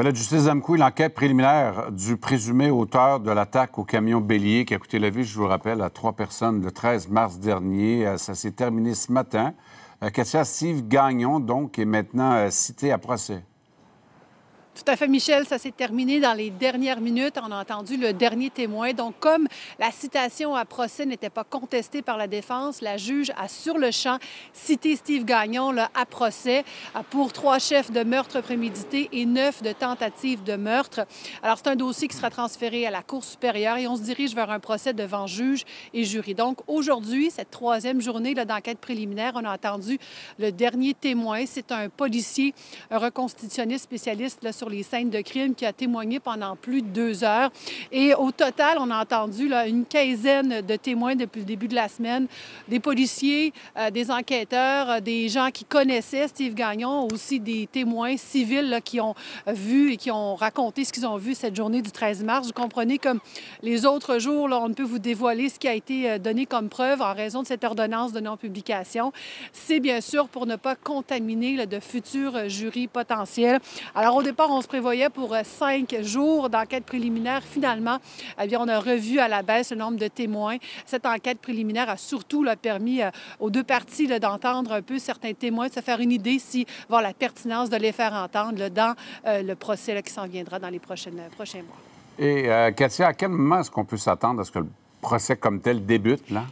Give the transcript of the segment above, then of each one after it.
La justice d'Amkoui, l'enquête préliminaire du présumé auteur de l'attaque au camion bélier qui a coûté la vie, je vous le rappelle, à trois personnes le 13 mars dernier. Euh, ça s'est terminé ce matin. Euh, Katia Steve Gagnon, donc, est maintenant euh, cité à procès. Tout à fait, Michel. Ça s'est terminé dans les dernières minutes. On a entendu le dernier témoin. Donc, comme la citation à procès n'était pas contestée par la défense, la juge a sur le champ cité Steve Gagnon là, à procès pour trois chefs de meurtre prémédité et neuf de tentatives de meurtre. Alors, c'est un dossier qui sera transféré à la Cour supérieure et on se dirige vers un procès devant juge et jury. Donc, aujourd'hui, cette troisième journée d'enquête préliminaire, on a entendu le dernier témoin. C'est un policier, un reconstitutionniste spécialiste là, sur les scènes de crime qui a témoigné pendant plus de deux heures. Et au total, on a entendu une quinzaine de témoins depuis le début de la semaine, des policiers, euh, des enquêteurs, euh, des gens qui connaissaient Steve Gagnon, aussi des témoins civils qui ont vu et qui ont raconté ce qu'ils ont vu cette journée du 13 mars. Vous comprenez comme les autres jours, on ne peut vous dévoiler ce qui a été euh, donné comme preuve en raison de cette ordonnance de non-publication. C'est bien sûr pour ne pas contaminer de futurs jurys potentiels. Alors au départ, on on se prévoyait pour euh, cinq jours d'enquête préliminaire. Finalement, eh bien, on a revu à la baisse le nombre de témoins. Cette enquête préliminaire a surtout permis euh, aux deux parties d'entendre un peu certains témoins, de se faire une idée si voir la pertinence de les faire entendre dans euh, le procès qui s'en viendra dans les prochains mois. Et Katia, à quel moment est-ce qu'on peut s'attendre à ce que le procès comme tel débute, là?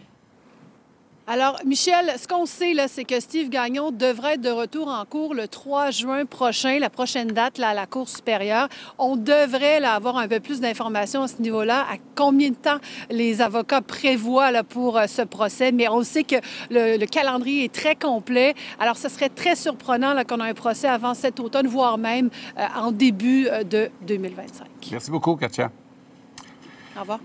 Alors, Michel, ce qu'on sait, là, c'est que Steve Gagnon devrait être de retour en cours le 3 juin prochain, la prochaine date là, à la Cour supérieure. On devrait là, avoir un peu plus d'informations à ce niveau-là, à combien de temps les avocats prévoient là, pour euh, ce procès? Mais on sait que le, calendrier est très complet. Alors, ce serait très surprenant qu'on ait un procès avant cet automne, voire même euh, en début euh, de 2025. Merci beaucoup, Katia. Au revoir.